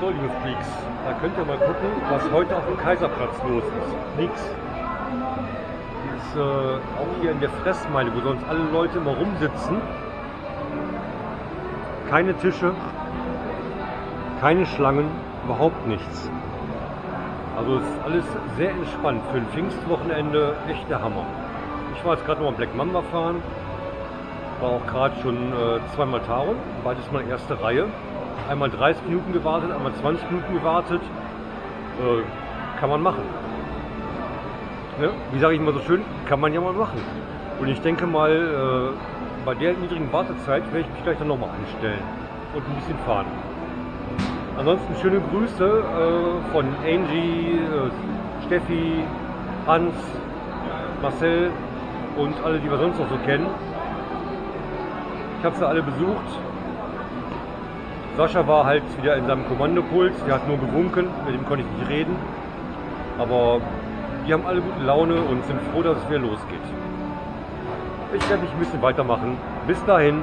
So, liebe da könnt ihr mal gucken, was heute auf dem Kaiserplatz los ist. Nix. Ist, äh, auch hier in der Fressmeile, wo sonst alle Leute immer rumsitzen. Keine Tische, keine Schlangen, überhaupt nichts. Also ist alles sehr entspannt für ein Pfingstwochenende, echt der Hammer. Ich war jetzt gerade noch mal Black Mamba fahren, war auch gerade schon äh, zweimal Taron, beides mal erste Reihe. Einmal 30 Minuten gewartet, einmal 20 Minuten gewartet. Äh, kann man machen. Ne? Wie sage ich immer so schön, kann man ja mal machen. Und ich denke mal, äh, bei der niedrigen Wartezeit werde ich mich gleich dann nochmal anstellen und ein bisschen fahren. Ansonsten schöne Grüße äh, von Angie, äh, Steffi, Hans, Marcel und alle, die wir sonst noch so kennen. Ich habe sie alle besucht. Sascha war halt wieder in seinem Kommandopult, der hat nur gewunken, mit dem konnte ich nicht reden. Aber die haben alle gute Laune und sind froh, dass es wieder losgeht. Ich werde mich ein bisschen weitermachen. Bis dahin.